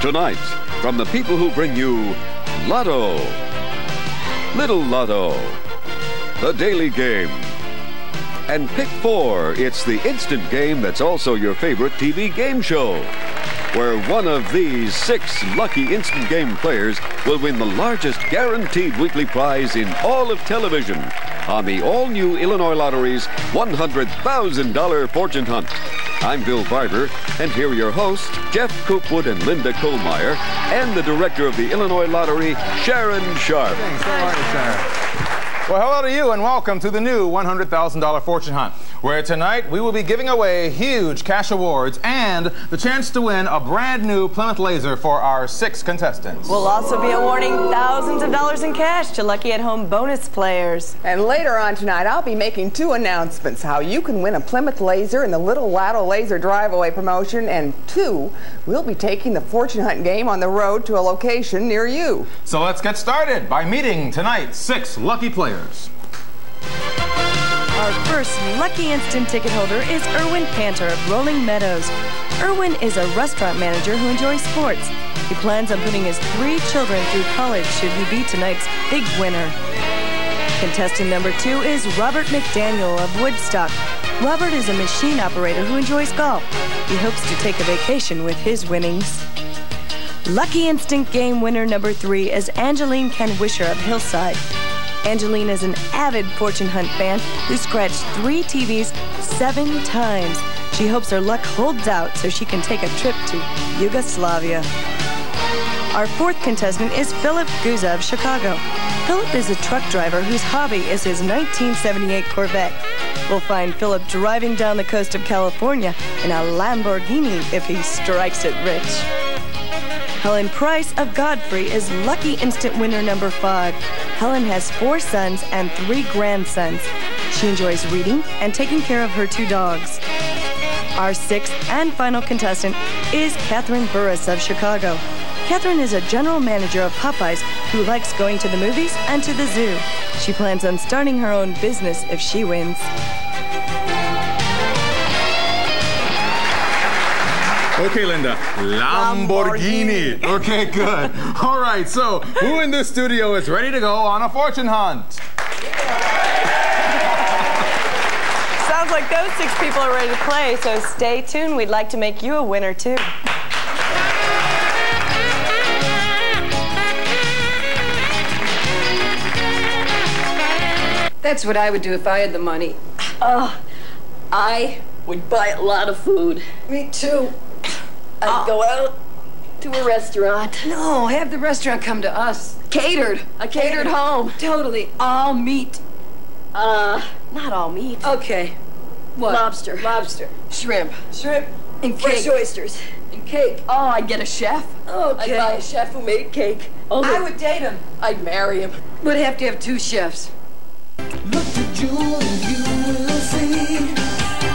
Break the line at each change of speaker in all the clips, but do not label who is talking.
Tonight, from the people who bring you Lotto, Little Lotto, The Daily Game, and Pick Four. It's the instant game that's also your favorite TV game show, where one of these six lucky instant game players will win the largest guaranteed weekly prize in all of television on the all new Illinois Lottery's $100,000 fortune hunt. I'm Bill Barber, and here are your hosts, Jeff Coopwood and Linda Kohlmeyer, and the director of the Illinois Lottery, Sharon Sharp.
Thanks. How are you, Sharon? Well, hello to you and welcome to the new $100,000 fortune hunt, where tonight we will be giving away huge cash awards and the chance to win a brand new Plymouth Laser for our six contestants.
We'll also be awarding thousands of dollars in cash to lucky at home bonus players.
And later on tonight, I'll be making two announcements how you can win a Plymouth Laser in the Little Lotto Laser Drive-Away promotion, and two, we'll be taking the fortune hunt game on the road to a location near you.
So let's get started by meeting tonight's six lucky players.
Our first lucky instant ticket holder is Irwin Panter of Rolling Meadows. Irwin is a restaurant manager who enjoys sports. He plans on putting his three children through college should he be tonight's big winner. Contestant number two is Robert McDaniel of Woodstock. Robert is a machine operator who enjoys golf. He hopes to take a vacation with his winnings. Lucky Instant Game winner number three is Angeline Kanwischer of Hillside. Angeline is an avid fortune hunt fan who scratched three TVs seven times. She hopes her luck holds out so she can take a trip to Yugoslavia. Our fourth contestant is Philip Guza of Chicago. Philip is a truck driver whose hobby is his 1978 Corvette. We'll find Philip driving down the coast of California in a Lamborghini if he strikes it rich. Helen Price of Godfrey is lucky instant winner number five. Helen has four sons and three grandsons. She enjoys reading and taking care of her two dogs. Our sixth and final contestant is Catherine Burise of Chicago. Catherine is a general manager of Popeyes who likes going to the movies and to the zoo. She plans on starting her own business if she wins.
Okay, Linda. Lamborghini. Okay, good. All right, so who in this studio is ready to go on a fortune hunt?
Sounds like those six people are ready to play, so stay tuned. We'd like to make you a winner, too.
That's what I would do if I had the money.
Oh, I would buy a lot of food.
Me too.
I'd go out to a restaurant.
No, have the restaurant come to us. Catered.
A catered home.
Totally. All meat.
Uh, not all meat.
Okay. What?
Lobster.
Lobster.
Shrimp.
Shrimp. And cake.
Fresh oysters.
And cake.
Oh, I'd get a chef.
Okay.
I'd buy a chef who made cake. Only
I would date him.
I'd marry him.
Would have to have two chefs.
Look to Jewel and you will see.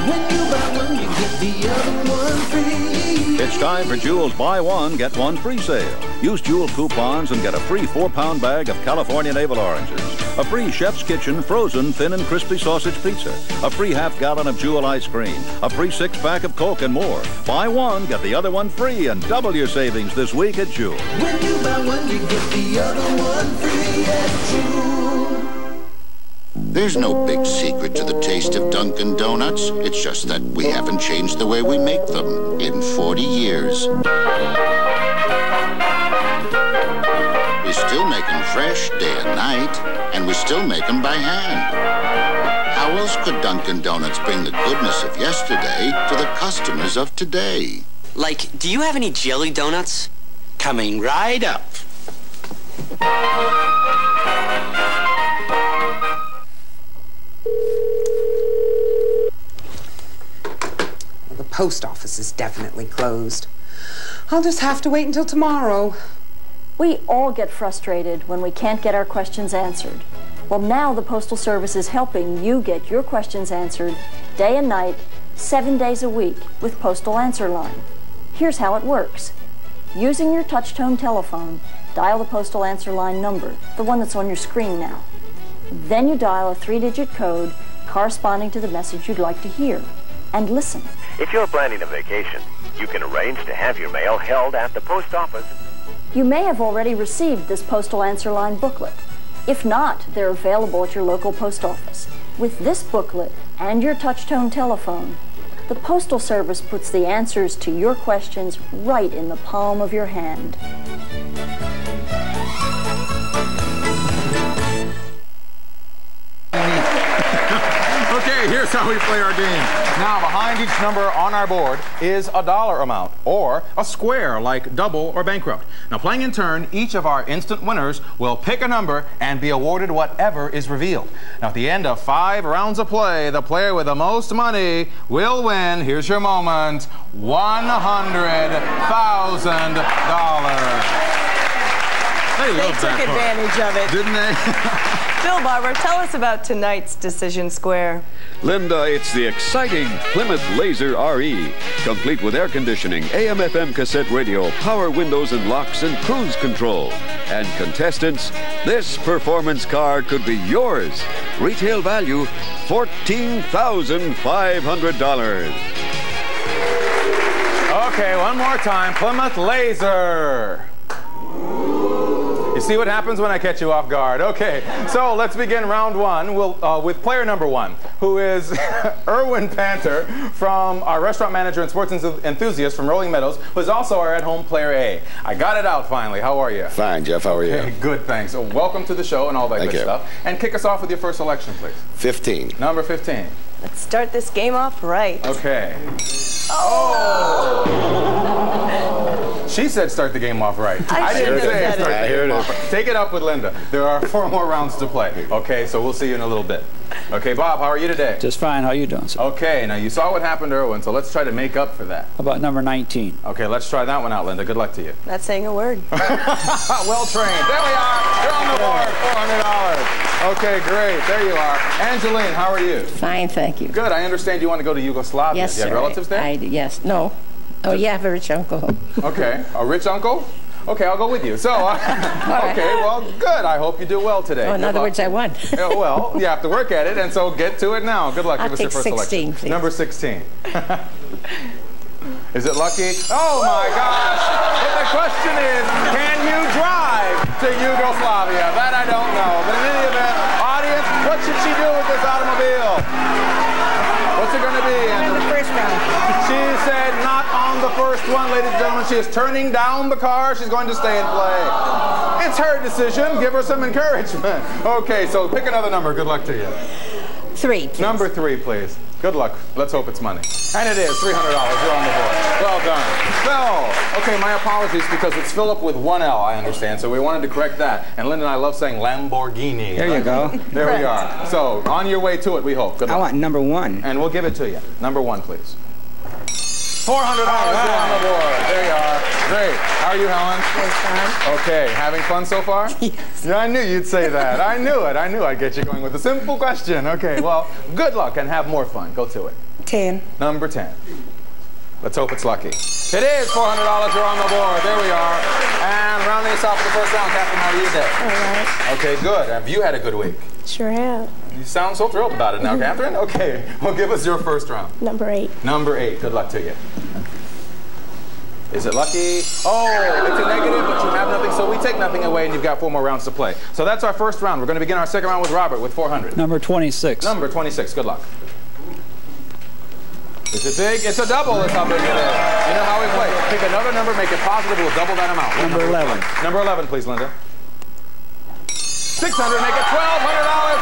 When you buy one, you get the other one free.
It's time for Jewel's Buy One, Get One Free sale. Use Jewel coupons and get a free four pound bag of California navel oranges, a free Chef's Kitchen frozen thin and crispy sausage pizza, a free half gallon of Jewel ice cream, a free six pack of Coke, and more. Buy one, get the other one free, and double your savings this week at Jewel.
When you buy one, you get the other one free at Jewel.
There's no big secret to the taste of Dunkin' Donuts. It's just that we haven't changed the way we make them in 40 years. We still make them fresh day and night, and we still make them by hand. How else could Dunkin' Donuts bring the goodness of yesterday to the customers of today?
Like, do you have any jelly donuts? Coming right up.
Post office is definitely closed. I'll just have to wait until tomorrow.
We all get frustrated when we can't get our questions answered. Well, now the Postal Service is helping you get your questions answered day and night, seven days a week with Postal Answer Line. Here's how it works. Using your touchtone telephone, dial the Postal Answer Line number, the one that's on your screen now. Then you dial a three digit code corresponding to the message you'd like to hear. And listen.
If you're planning a vacation, you can arrange to have your mail held at the post office.
You may have already received this postal answer line booklet. If not, they're available at your local post office. With this booklet and your touchtone telephone, the Postal Service puts the answers to your questions right in the palm of your hand.
Here's how we play our game. Now, behind each number on our board is a dollar amount or a square like double or bankrupt. Now, playing in turn, each of our instant winners will pick a number and be awarded whatever is revealed. Now, at the end of five rounds of play, the player with the most money will win, here's your moment, $100,000. They,
They
loved
took
that part.
advantage of it.
Didn't they?
Bill Barber, tell us about tonight's Decision Square.
Linda, it's the exciting Plymouth Laser RE, complete with air conditioning, AM FM cassette radio, power windows and locks, and cruise control. And contestants, this performance car could be yours. Retail value $14,500.
Okay, one more time. Plymouth Laser. You see what happens when I catch you off guard. Okay, so let's begin round one we'll, uh, with player number one, who is Irwin Panter from our restaurant manager and sports enthusiast from Rolling Meadows, who is also our at-home player A. I got it out finally. How are you?
Fine, Jeff. How are you?
Okay, good, thanks. So welcome to the show and all that
Thank
good
you.
stuff. And kick us off with your first selection, please.
15.
Number 15.
Let's start this game off right.
Okay. Oh! She said start the game off right.
I
didn't say
said
start
it.
the
I hear
game
it
off right. Take it up with Linda. There are four more rounds to play. Okay, so we'll see you in a little bit. Okay, Bob, how are you today?
Just fine. How you doing, sir?
Okay, now you saw what happened to Irwin, so let's try to make up for that.
How about number 19?
Okay, let's try that one out, Linda. Good luck to you.
Not saying a word.
well trained. There we are. You're on the board. $400. Okay, great. There you are. Angeline, how are you?
Fine, thank you.
Good. I understand you want to go to Yugoslavia.
Yes,
Do you have
sir.
relatives there?
I, yes, no. Oh, yeah, I have a rich uncle.
Okay, a rich uncle? Okay, I'll go with you. So, uh, okay, well, good. I hope you do well today.
Oh, in
Good
other
luck.
words, I won.
Yeah, well, you have to work at it, and so get to it now. Good luck.
I'll
Give us your
take
first
16,
selection.
please.
Number 16. is it lucky? Oh my gosh! But the question is, can you drive to Yugoslavia? That I don't know. But in any event, audience, what should she do with this automobile? What's it going to be?
On the first round.
She said not on the first one, ladies and gentlemen. She is turning down the car. She's going to stay and play. It's her decision. Give her some encouragement. Okay, so pick another number. Good luck to you.
Three. please.
Number three, please. Good luck. Let's hope it's money. And it is $300. You're on the board. Well done. Phil. Okay, my apologies because it's Philip with one L, I understand. So we wanted to correct that. And Linda and I love saying Lamborghini.
There you go.
There we are. So on your way to it, we hope. Good luck.
I want number one.
And we'll give it to you. Number one, please. Four hundred dollars you're on the board. There you are. Great. How are you, Helen? Okay. Having fun so far? Yes. Yeah, I knew you'd say that. I knew it. I knew I'd get you going with a simple question. Okay. Well, good luck and have more fun. Go to it.
Ten.
Number ten. Let's hope it's lucky. It is four hundred dollars. You're on the board. There we are. And rounding us off for the first round, Captain, How are you today?
All right.
Okay. Good. Have you had a good week?
Sure have.
You sound so thrilled about it now, mm-hmm. Catherine. Okay. Well, give us your first round.
Number eight.
Number eight. Good luck to you. Is it lucky? Oh, it's a negative, but you have nothing, so we take nothing away, and you've got four more rounds to play. So that's our first round. We're going to begin our second round with Robert with 400.
Number 26.
Number 26. Good luck. Is it big? It's a double. That's how big it is. You know how we play. Pick another number, make it positive. We'll double that amount. What
Number
would
11.
Number 11, please, Linda. 600, make it $1,200,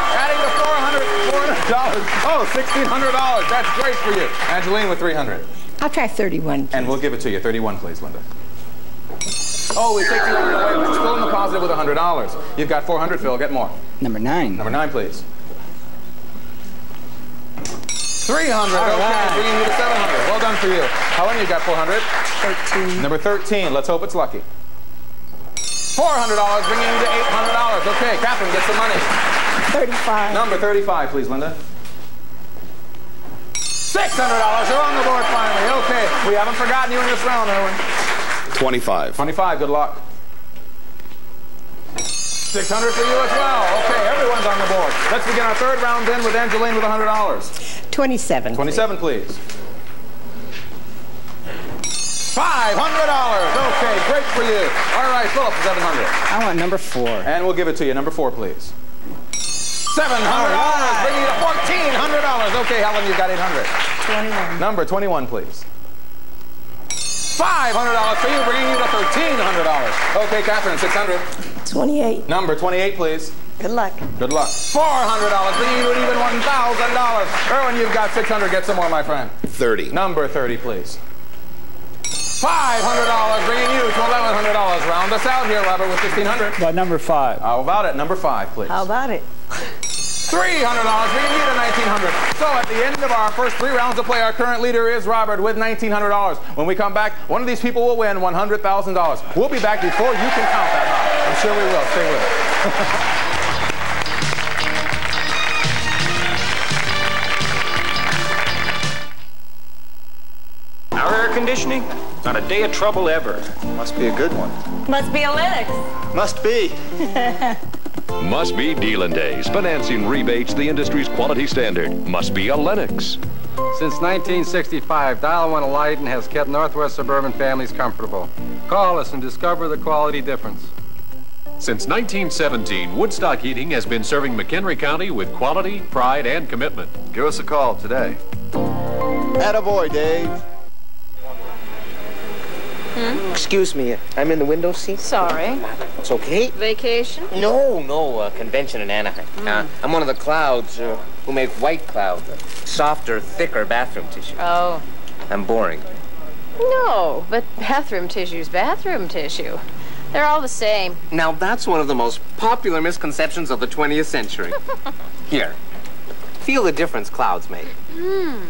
adding to $400, $400. Oh, $1,600. That's great for you. Angeline with 300.
I'll try 31.
And we'll give it to you. 31, please, Linda. Oh, we take 200 away, but you're still in the positive with $100. You've got 400, Phil. Get more.
Number nine.
Number 9, please. 300. Okay, bringing you to 700. Well done for you. Helen, you got 400.
13.
Number 13. Let's hope it's lucky. $400, bringing you to $800. Okay, Catherine, get some money.
35.
Number 35, please, Linda. $600. You're on the board finally. Okay, we haven't forgotten you in this round, Irwin.
25.
25, good luck. 600 for you as well. Okay, everyone's on the board. Let's begin our third round then with Angeline with $100.
27.
27, please. Five hundred dollars. Okay, great for you. All right, Philip, 700
I want number four.
And we'll give it to you. Number four, please. Seven hundred dollars, bringing you to fourteen hundred dollars. Okay, Helen, you've got eight hundred.
Twenty-one.
Number twenty-one, please. Five hundred dollars for you, bringing you to thirteen hundred dollars. Okay, Catherine, six hundred.
Twenty-eight.
Number twenty-eight, please.
Good luck.
Good luck. Four hundred dollars, bringing you to an even one thousand dollars. Irwin, you've got six hundred. Get some more, my friend.
30.
Number thirty, please. Five hundred dollars, bringing you to eleven hundred dollars. Round us out here, Robert, with fifteen hundred.
About number five.
How about it? Number five, please.
How about it?
$300, bringing you to 1900 So at the end of our first three rounds of play, our current leader is Robert with $1,900. When we come back, one of these people will win $100,000. We'll be back before you can count that high. I'm sure we will. Stay with us.
Our air conditioning? Not a day of trouble ever.
Must be a good one.
Must be a Lennox.
Must be.
Must be dealing days. Financing rebates the industry's quality standard. Must be a Lennox.
Since 1965, Dial One Lighting has kept Northwest suburban families comfortable. Call us and discover the quality difference.
Since 1917, Woodstock Heating has been serving McHenry County with quality, pride, and commitment.
Give us a call today.
Attaboy, Dave.
Excuse me, I'm in the window seat.
Sorry.
It's okay?
Vacation?
No, no, uh, convention in Anaheim. Uh, I'm one of the clouds uh, who make white cloud, uh, softer, thicker bathroom tissue.
Oh.
I'm boring.
No, but bathroom tissue's bathroom tissue. They're all the same.
Now, that's one of the most popular misconceptions of the 20th century. Here, feel the difference clouds make.
Hmm.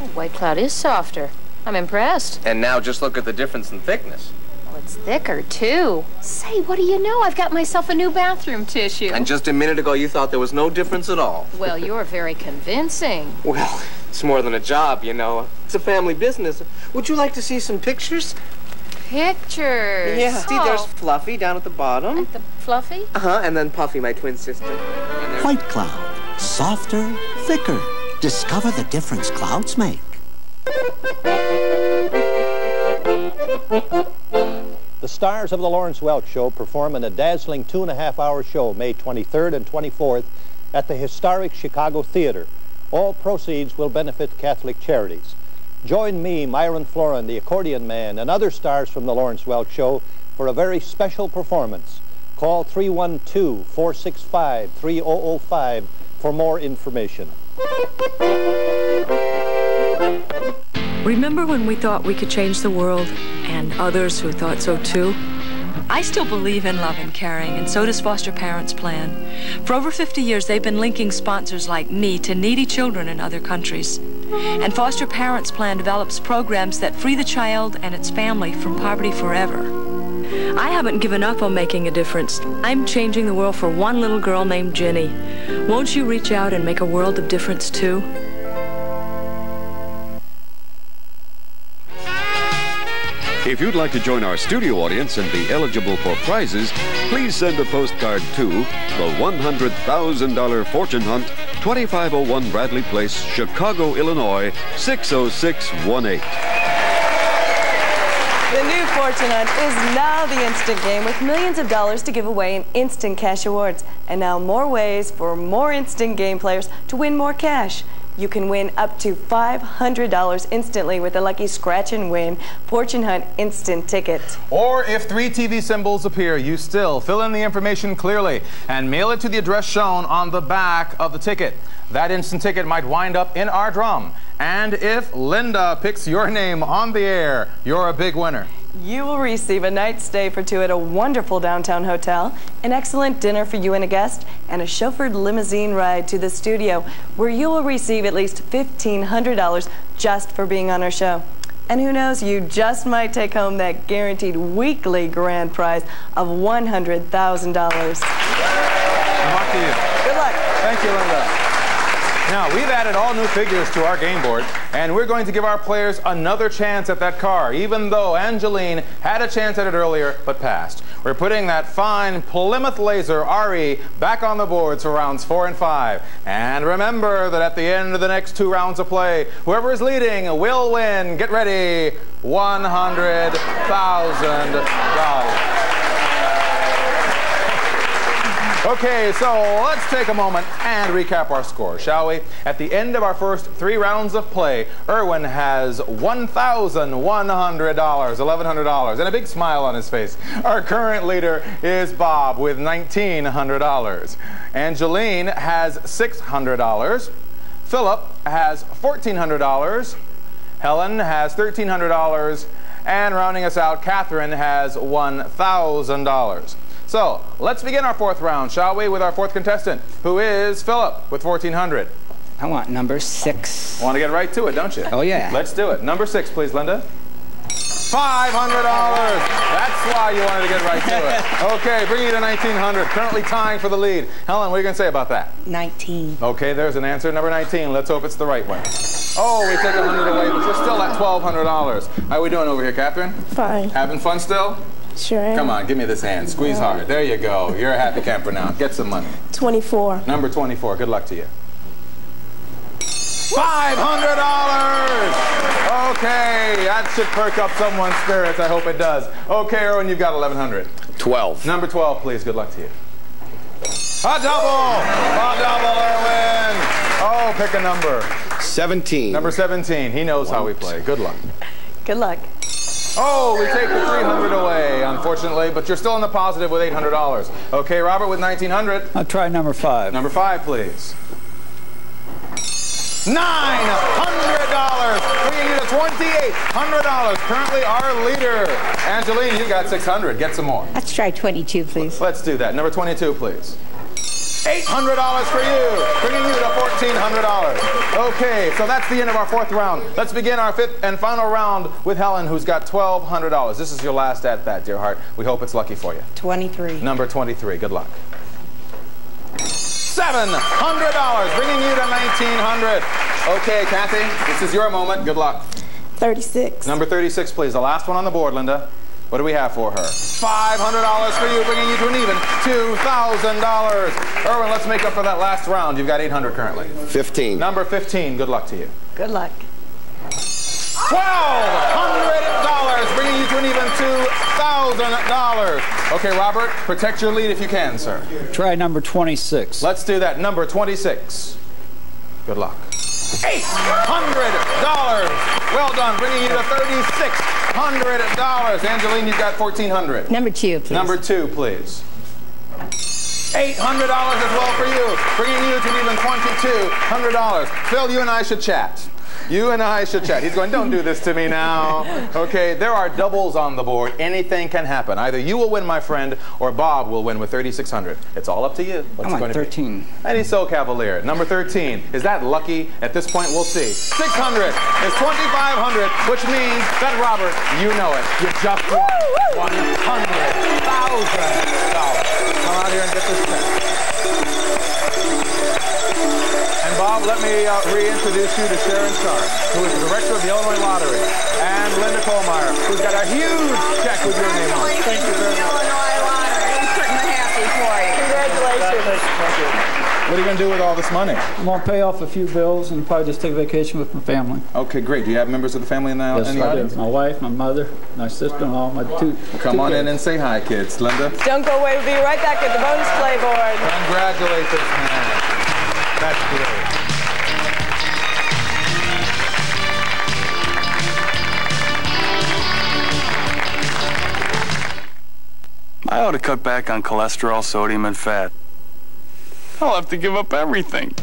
Oh, white cloud is softer. I'm impressed.
And now just look at the difference in thickness.
Well, it's thicker, too. Say, what do you know? I've got myself a new bathroom tissue.
And just a minute ago, you thought there was no difference at all.
Well, you're very convincing.
Well, it's more than a job, you know. It's a family business. Would you like to see some pictures?
Pictures.
Yeah. See, there's
Oh.
Fluffy down at the bottom.
At The fluffy?
Uh huh. And then Puffy, my twin sister.
White cloud. Softer, thicker. Discover the difference clouds make.
The stars of the Lawrence Welk Show perform in a dazzling two and a half hour show May 23rd and 24th at the historic Chicago Theater. All proceeds will benefit Catholic charities. Join me, Myron Floren, the accordion man, and other stars from the Lawrence Welk Show for a very special performance. Call 312 465 3005 for more information.
Remember when we thought we could change the world and others who thought so too? I still believe in love and caring, and so does Foster Parents Plan. For over 50 years, they've been linking sponsors like me to needy children in other countries. And Foster Parents Plan develops programs that free the child and its family from poverty forever. I haven't given up on making a difference. I'm changing the world for one little girl named Jenny. Won't you reach out and make a world of difference too?
If you'd like to join our studio audience and be eligible for prizes, please send a postcard to the $100,000 Fortune Hunt, 2501 Bradley Place, Chicago, Illinois, 60618.
The new Fortune Hunt is now the instant game with millions of dollars to give away in instant cash awards. And now more ways for more instant game players to win more cash. You can win up to $500 instantly with a lucky scratch and win Fortune Hunt instant ticket.
Or if three TV symbols appear, you still fill in the information clearly and mail it to the address shown on the back of the ticket. That instant ticket might wind up in our drum. And if Linda picks your name on the air, you're a big winner.
You will receive a night stay for two at a wonderful downtown hotel, an excellent dinner for you and a guest, and a chauffeured limousine ride to the studio, where you will receive at least $1,500 just for being on our show. And who knows, you just might take home that guaranteed weekly grand prize of $100,000.
Good luck to you.
Good luck.
Thank you, Linda. Now, we've added all new figures to our game board, and we're going to give our players another chance at that car, even though Angeline had a chance at it earlier but passed. We're putting that fine Plymouth Laser RE back on the boards for rounds four and five. And remember that at the end of the next two rounds of play, whoever is leading will win. Get ready, $100,000. Okay, so let's take a moment and recap our score, shall we? At the end of our first three rounds of play, Irwin has $1,100, $1,100, and a big smile on his face. Our current leader is Bob with $1,900. Angeline has $600. Philip has $1,400. Helen has $1,300. And rounding us out, Catherine has $1,000. So let's begin our fourth round, shall we, with our fourth contestant, who is Philip with 1400.
I want number six.
Want to get right to it, don't you?
Oh, yeah.
Let's do it. Number six, please, Linda. $500. That's why you wanted to get right to it. Okay, bringing you to 1900. Currently tying for the lead. Helen, what are you going to say about that?
19.
Okay, there's an answer. Number 19. Let's hope it's the right one. Oh, we take 100 away, but you're still at $1,200. How are we doing over here, Catherine?
Fine.
Having fun still?
Sure am.
Come on, give me this hand. Squeeze hard. There you go. You're a happy camper now. Get some money.
24.
Number 24. Good luck to you. $500! Okay, that should perk up someone's spirits. I hope it does. Okay, Irwin, you've got 1100
12.
Number 12, please. Good luck to you. A double! A double, Irwin! Oh, pick a number.
17.
Number 17. He knows how we play. Good luck.
Good luck.
Oh, we take the 300 away, unfortunately, but you're still in the positive with $800. Okay, Robert with 1900.
I'll try number five.
Number five, please. $900, bringing you to $2,800. Currently our leader. Angeline, you got 600. Get some more.
Let's try 22, please.
Let's do that. Number 22, please. $800 for you, bringing you to $1,400. Okay, so that's the end of our fourth round. Let's begin our fifth and final round with Helen, who's got $1,200. This is your last at bat, dear heart. We hope it's lucky for you.
23.
Number 23, good luck. $700, bringing you to 1900 Okay, Kathy, this is your moment. Good luck.
36.
Number 36, please. The last one on the board, Linda. What do we have for her? $500 for you, bringing you to an even $2,000. Irwin, let's make up for that last round. You've got 800 currently.
15.
Number 15, good luck to you.
Good luck.
$1,200, bringing you to an even $2,000. Okay, Robert, protect your lead if you can, sir.
Try number 26.
Let's do that. Number 26. Good luck. $800. Well done, bringing you to $3,600. Angeline, you've got 1400
Number two, please.
Number two, please. $800 as well for you, bringing you to even $2,200. Phil, you and I should chat. You and I should chat. He's going, don't do this to me now. Okay, there are doubles on the board. Anything can happen. Either you will win, my friend, or Bob will win with 3,600. It's all up to you. What's
I'm
it going
on
to be?
13.
And he's so cavalier. Number 13. Is that lucky? At this point, we'll see. 600 is 2,500, which means that, Robert, you know it. You just won $100,000. Come out here and get this check. Bob, let me uh, reintroduce you to Sharon Sharp, who is the director of the Illinois Lottery, and Linda Kohlmeyer, who's got a huge check with your name on it. Thank you very much.
Illinois Lottery. I'm certainly happy for you.
Congratulations.
What are you going to do with all this money?
I'm going to pay off a few bills and probably just take a vacation with my family.
Okay, great. Do you have members of the family in the,
Yes,
in the
I do. My wife, my mother, my sister-in-law, my two.
Come
two
on in and say hi, kids. Linda?
Don't go away. We'll be right back at the bonus play board.
Congratulations, man. That's great.
I ought to cut back on cholesterol, sodium, and fat. I'll have to give up everything.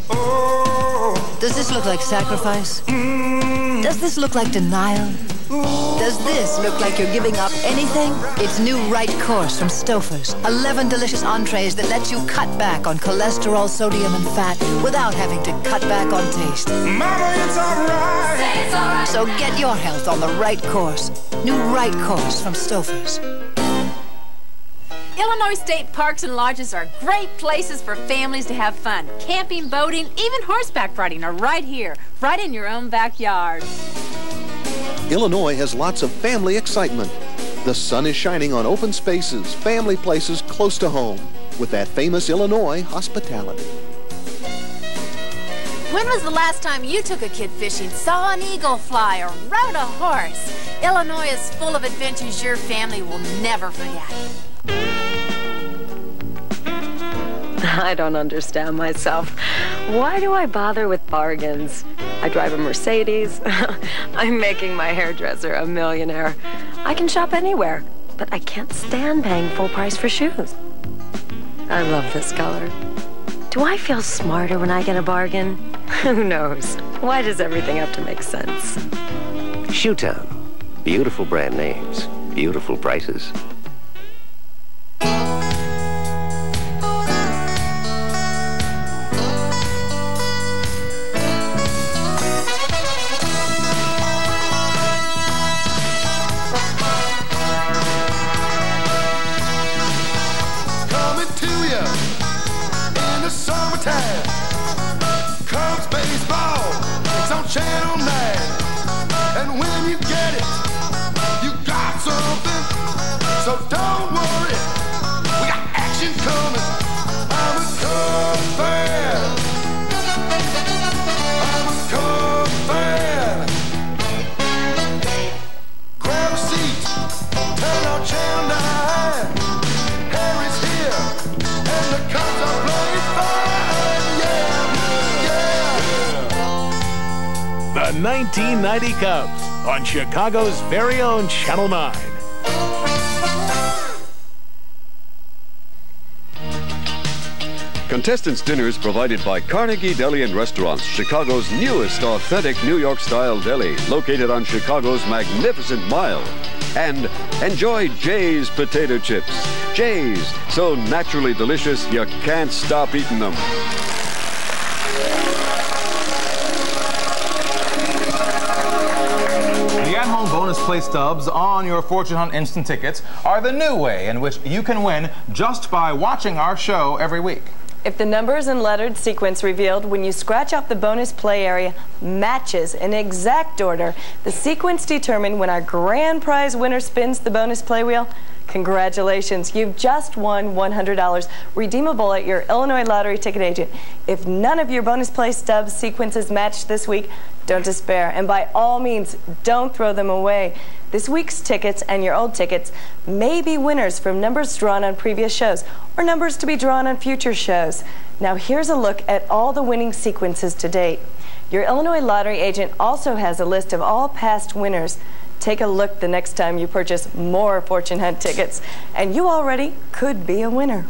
Does this look like sacrifice? Does this look like denial? Does this look like you're giving up anything? It's new Right Course from Stouffer's. 11 delicious entrees that let you cut back on cholesterol, sodium, and fat without having to cut back on taste.
Mama, it's alright.
So get your health on the right course. New Right Course from Stouffer's.
Illinois State Parks and Lodges are great places for families to have fun. Camping, boating, even horseback riding are right here, right in your own backyard.
Illinois has lots of family excitement. The sun is shining on open spaces, family places close to home, with that famous Illinois hospitality.
When was the last time you took a kid fishing, saw an eagle fly, or rode a horse? Illinois is full of adventures your family will never forget.
I don't understand myself. Why do I bother with bargains? I drive a Mercedes. I'm making my hairdresser a millionaire. I can shop anywhere, but I can't stand paying full price for shoes. I love this color. Do I feel smarter when I get a bargain? Who knows? Why does everything have to make sense?
Shoetown. Beautiful brand names, beautiful prices.
On
Chicago's very own Channel 9.
Contestants' dinners provided by Carnegie Deli and Restaurants, Chicago's newest authentic New York style deli, located on Chicago's magnificent mile. And enjoy Jay's potato chips. Jay's, so naturally delicious you can't stop eating them.
Play stubs on your Fortune Hunt instant tickets are the new way in which you can win just by watching our show every week.
If the numbers and lettered sequence revealed when you scratch off the bonus play area matches in exact order, the sequence determined when our grand prize winner spins the bonus play wheel, congratulations, you've just won $100 redeemable at your Illinois lottery ticket agent. If none of your bonus play stubs sequences matched this week, don't despair, and by all means, don't throw them away. This week's tickets and your old tickets may be winners from numbers drawn on previous shows or numbers to be drawn on future shows. Now, here's a look at all the winning sequences to date. Your Illinois lottery agent also has a list of all past winners. Take a look the next time you purchase more Fortune Hunt tickets, and you already could be a winner.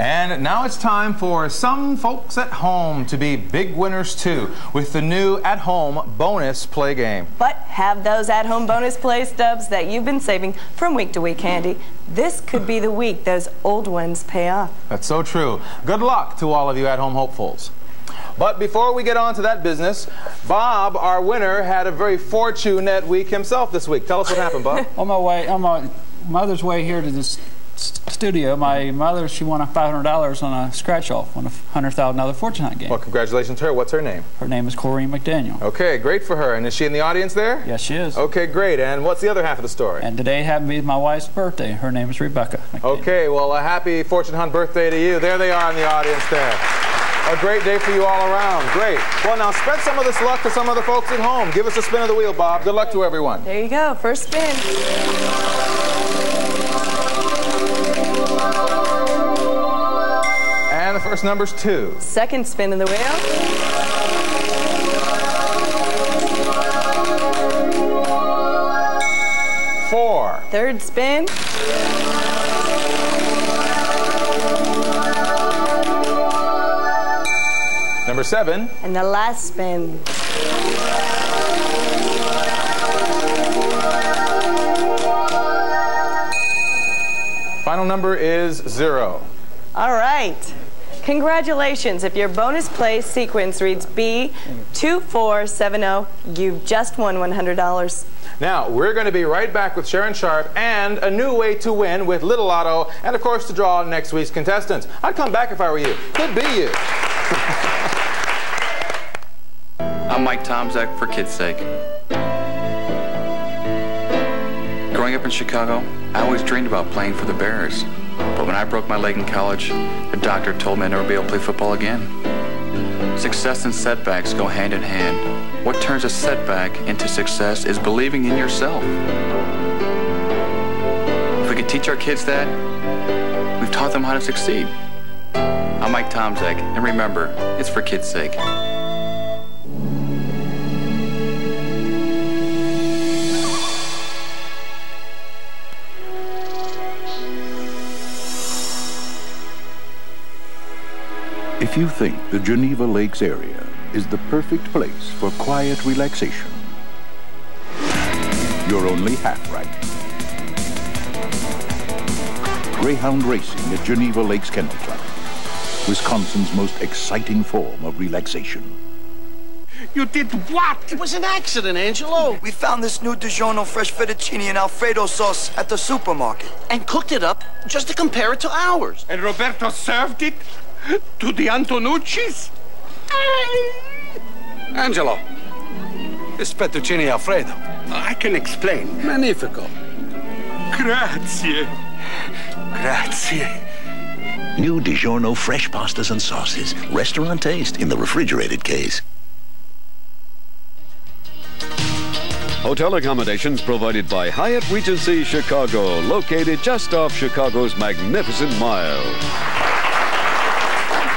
And now it's time for some folks at home to be big winners too with the new at-home bonus play game.
But have those at-home bonus play stubs that you've been saving from week to week handy. This could be the week those old ones pay off.
That's so true. Good luck to all of you at-home hopefuls. But before we get on to that business, Bob, our winner, had a very fortunate week himself this week. Tell us what happened, Bob.
on my way, on my mother's way here to this s- studio, my mother, she won a $500 on a scratch off on a $100,000 fortune hunt game.
Well, congratulations to her. What's her name?
Her name is Corrine McDaniel.
Okay, great for her. And is she in the audience there?
Yes, she is.
Okay, great. And what's the other half of the story?
And today happened to be my wife's birthday. Her name is Rebecca.
Okay, well, a happy Fortune Hunt birthday to you. There they are in the audience there. A great day for you all around. Great. Well, now spread some of this luck to some of the folks at home. Give us a spin of the wheel, Bob. Good luck to everyone.
There you go, first spin.
First number's two.
Second spin of the wheel.
Four.
Third spin.
Number seven.
And the last spin.
Final number is zero.
All right. Congratulations. If your bonus play sequence reads B2470, you've just won $100.
Now, we're going to be right back with Sharon Sharp and a new way to win with Little Lotto, and of course, to draw next week's contestants. I'd come back if I were you. Could be you.
I'm Mike Tomczak for Kids Sake. Growing up in Chicago, I always dreamed about playing for the Bears. When I broke my leg in college, the doctor told me I'd never be able to play football again. Success and setbacks go hand in hand. What turns a setback into success is believing in yourself. If we could teach our kids that, we've taught them how to succeed. I'm Mike Tomczak, and remember, it's for kids' sake.
If you think the Geneva Lakes area is the perfect place for quiet relaxation, you're only half right. Greyhound racing at Geneva Lakes Kennel Club, Wisconsin's most exciting form of relaxation.
You did what? It was an accident, Angelo.
We found this new DiGiorno fresh fettuccine and Alfredo sauce at the supermarket.
And cooked it up just to compare it to ours. And Roberto served it to the Antonucci's?
Angelo, this fettuccine Alfredo.
I can explain.
Magnifico.
Grazie. Grazie.
New DiGiorno fresh pastas and sauces. Restaurant taste in the refrigerated case.
Hotel accommodations provided by Hyatt Regency Chicago, located just off Chicago's Magnificent Mile.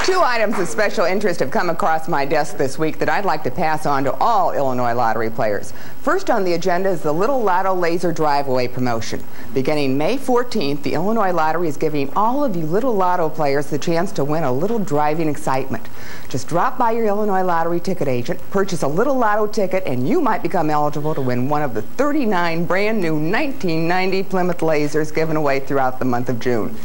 Two items of special interest have come across my desk this week that I'd like to pass on to all Illinois lottery players. First on the agenda is the Little Lotto Laser Drive-Away promotion. Beginning May 14th, the Illinois Lottery is giving all of you Little Lotto players the chance to win a little driving excitement. Just drop by your Illinois Lottery ticket agent, purchase a Little Lotto ticket, and you might become eligible to win one of the 39 brand new 1990 Plymouth Lasers given away throughout the month of June.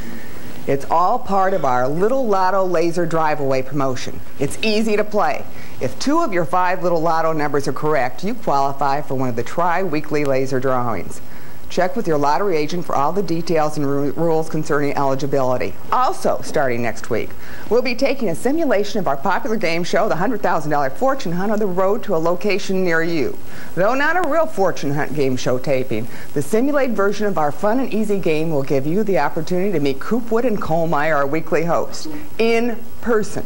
It's all part of our Little Lotto Laser Drive-Away promotion. It's easy to play. If two of your five Little Lotto numbers are correct, you qualify for one of the tri-weekly laser drawings. Check with your lottery agent for all the details and ru rules concerning eligibility. Also, starting next week, we'll be taking a simulation of our popular game show, the $100,000 Fortune Hunt, on the road to a location near you. Though not a real Fortune Hunt game show taping, the simulated version of our fun and easy game will give you the opportunity to meet Coopwood and Kohlmeyer, our weekly hosts, in person.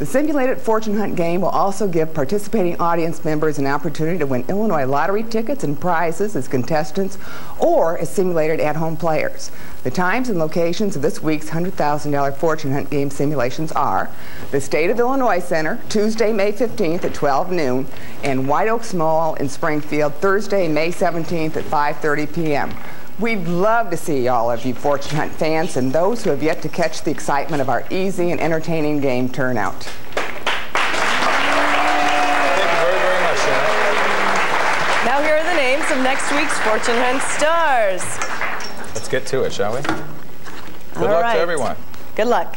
The simulated fortune hunt game will also give participating audience members an opportunity to win Illinois lottery tickets and prizes as contestants or as simulated at-home players. The times and locations of this week's $100,000 fortune hunt game simulations are the State of Illinois Center, Tuesday, May 15th at 12 noon, and White Oaks Mall in Springfield, Thursday, May 17th at 5.30 p.m. We'd love to see all of you Fortune Hunt fans and those who have yet to catch the excitement of our easy and entertaining game turnout. Thank you very, very much, Janet.
Now here are the names of next week's Fortune Hunt stars.
Let's get to it, shall we? Good
All
luck
right.
to everyone.
Good luck.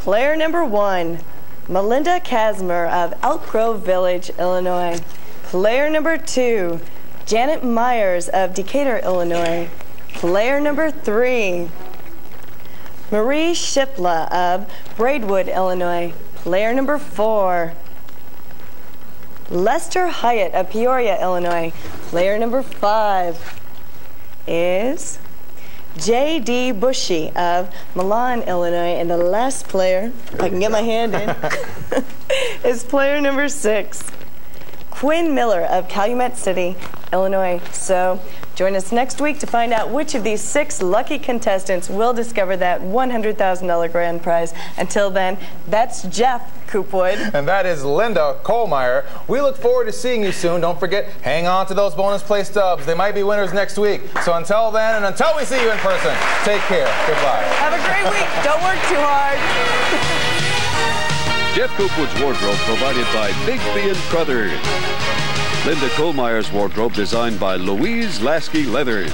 Player number one, Melinda Casmer of Elk Grove Village, Illinois. Player number two, Janet Myers of Decatur, Illinois. Player number three, Marie Shipla of Braidwood, Illinois. Player number four, Lester Hyatt of Peoria, Illinois. Player number five is J.D. Bushy of Milan, Illinois. And the last player, if I can get my hand in, is player number six, Quinn Miller of Calumet City, Illinois. So join us next week to find out which of these six lucky contestants will discover that $100,000 grand prize. Until then, that's Jeff Coopwood.
And that is Linda Kohlmeyer. We look forward to seeing you soon. Don't forget, hang on to those bonus play stubs. They might be winners next week. So until then, and until we see you in person, take care. Goodbye.
Have a great week. Don't work too hard.
Jeff Coopwood's wardrobe provided by Bigsby and Kruthers. Linda Kohlmeyer's wardrobe designed by Louise Lasky Leathers.